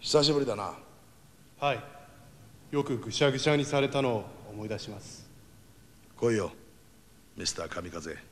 久しぶりだな。はい。よくぐしゃぐしゃにされたのを思い出します。来いよミスター神風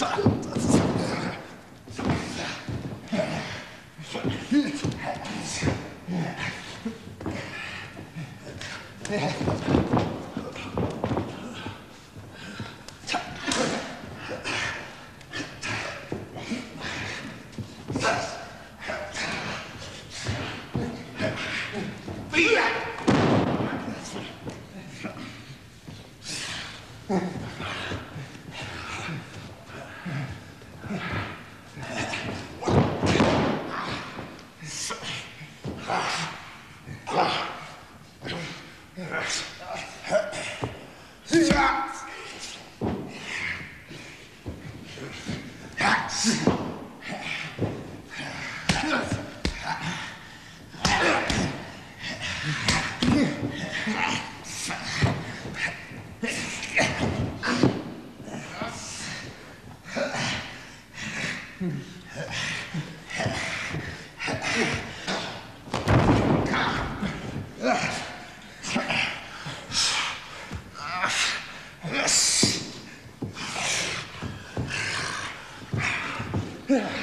Be that! Ah. Yeah. Ah!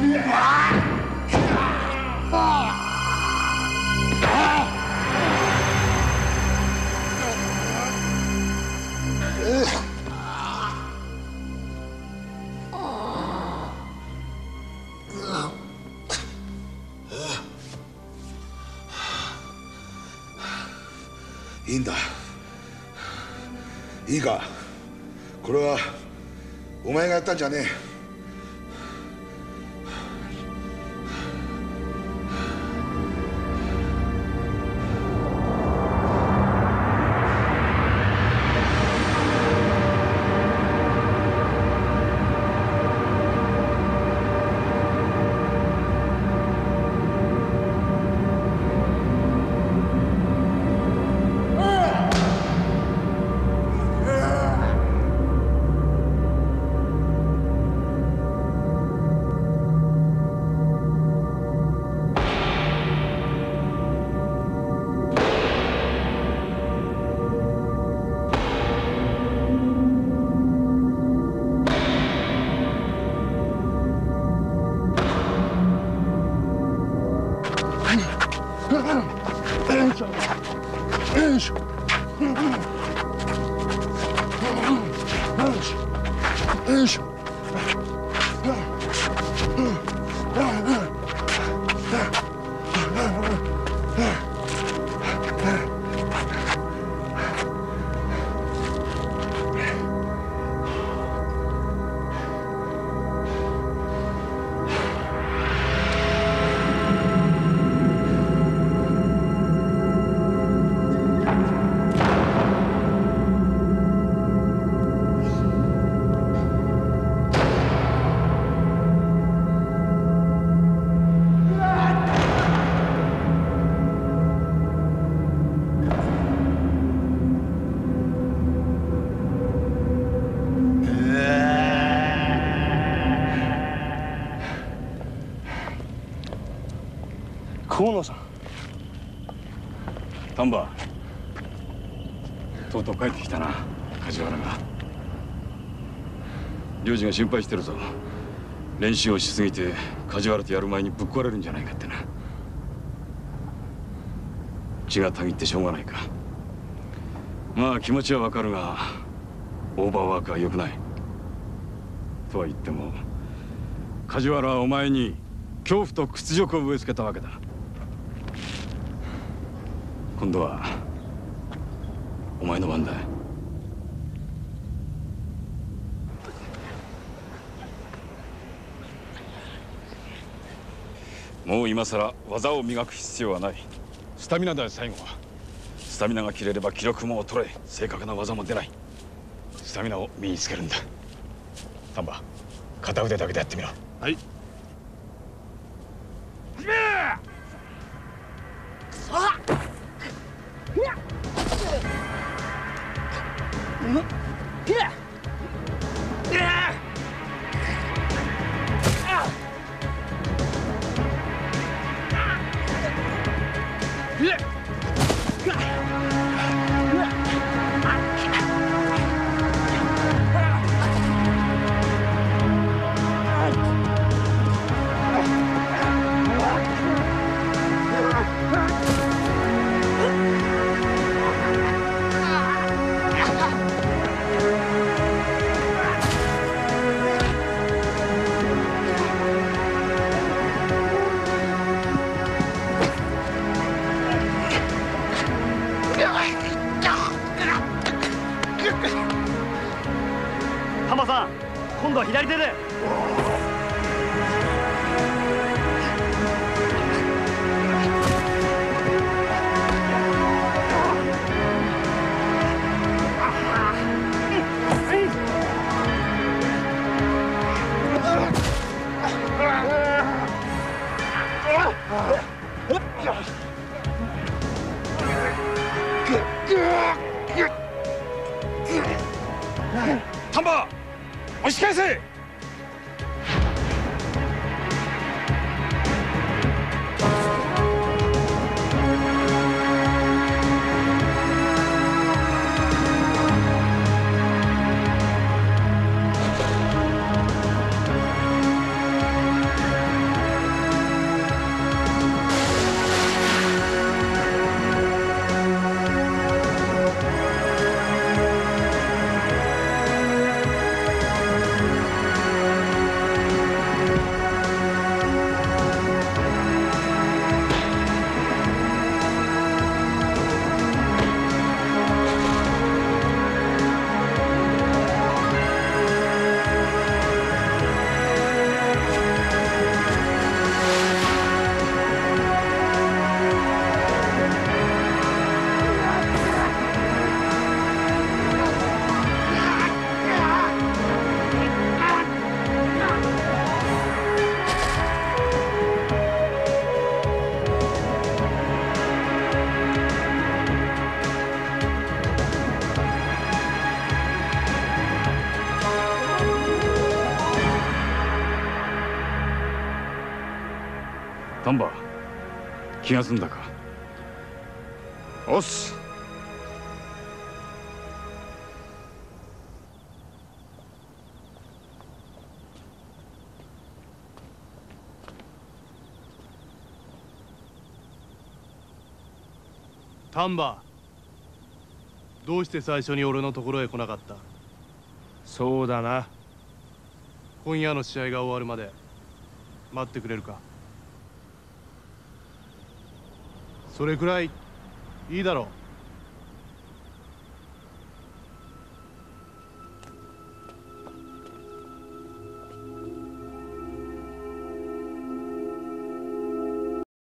いいんだ。いいか。これはお前がやったんじゃねえ。Anjo! Anjo! Anjo! 河野さん。丹波。とうとう帰ってきたな梶原が。領事が心配してるぞ。練習をしすぎて梶原とやる前にぶっ壊れるんじゃないかってな。血がたぎってしょうがないか。まあ気持ちはわかるがオーバーワークは良くない。とは言っても梶原はお前に恐怖と屈辱を植え付けたわけだ。今度はお前の番だ。もう今さら技を磨く必要はない。スタミナだよ最後は。スタミナが切れれば気力も衰え正確な技も出ない。スタミナを身につけるんだ。丹波片腕だけでやってみろ。はい丹丹波押し返せ丹波。気が済んだか。おっす丹波。どうして最初に俺のところへ来なかった？そうだな。今夜の試合が終わるまで待ってくれるか？それくらいいいだろう。